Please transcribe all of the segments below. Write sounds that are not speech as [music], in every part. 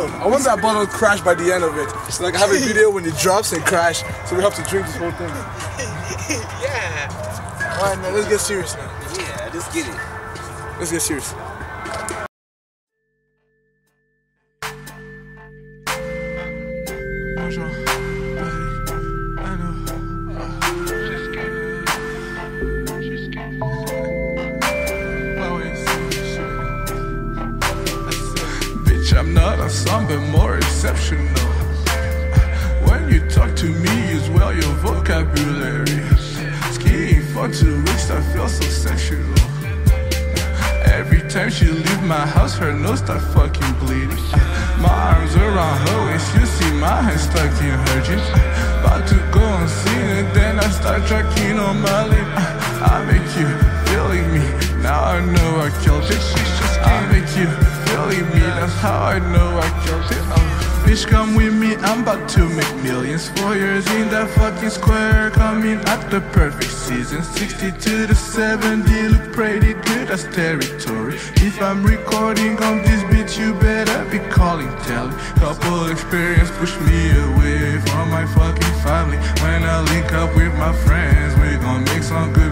I want that bottle crash by the end of it. So like I have a [laughs] video when it drops and crash, so we have to drink this whole thing. [laughs] yeah. Alright man, let's get serious now. Yeah, let's get it. Let's get serious. Bitch, But more exceptional. When you talk to me, use well your vocabulary. Skiing for two weeks, I feel so sexual. Every time she leave my house, her nose start fucking bleeding. My arms around her waist, you see my hands stuck in her jeans. About to go on scene, and then I start tracking on my lip. I make you feeling me, now I know I killed it. I make you feeling me, that's how I know I killed it. Oh. Bitch, come with me, I'm about to make millions. Four years in that fucking square, coming at the perfect season. 60 to 70, look pretty good, that's territory. If I'm recording on this bitch, you better be calling telly. Couple experience push me away from my fucking family. When I link up with my friends, we gon' make some good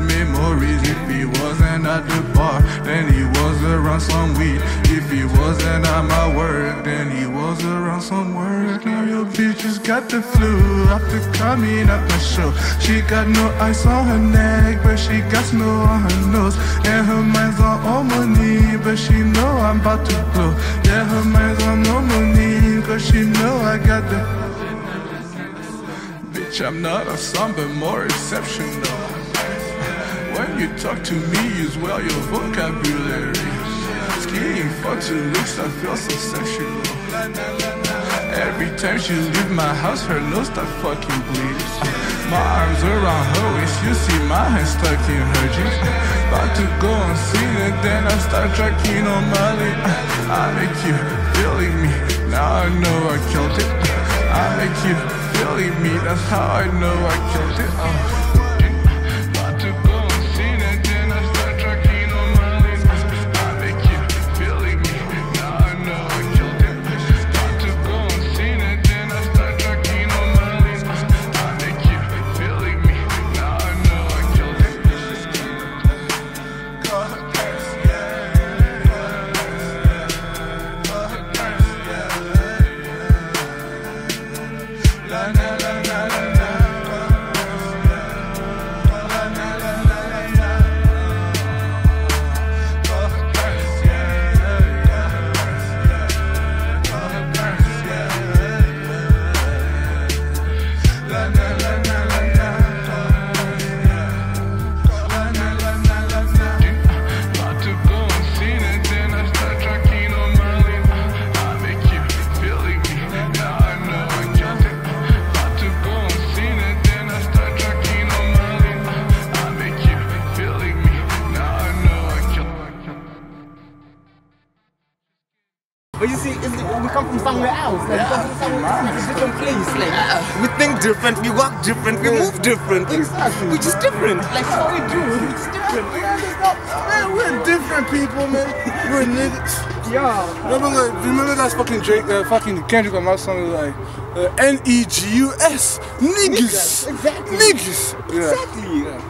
some weed. If he wasn't at my work, then he was around some work. Now your bitch just got the flu after coming at my show. She got no ice on her neck, but she got snow on her nose. And her mind's on money, but she know I'm about to blow. Yeah, her mind's on no money, cause she know I got the. Bitch, I'm not a son, but more exceptional. When you talk to me, use well your vocabulary. For two weeks, I feel so sexual. Every time she leave my house, her nose start fucking bleeding. My arms around her waist, you see my hands stuck in her jeans. About to go on scene, and then I start tracking on my lip. I make you feeling me, now I know I killed it. I make you feeling me, that's how I know I killed it. Oh. La la la But you see, we come from somewhere else. Like, we come from somewhere it's a different place. Like, we think different, we walk different, we move different. Exactly. We're just different. Like, what we do, it's different. Man, it's not- man, we're different people, man. We're niggas. Yeah. Remember, like, remember that fucking Drake, uh, fucking Kendrick Lamar song, like, uh, N E G U S, niggas, Exactly. niggas. Yeah. Exactly.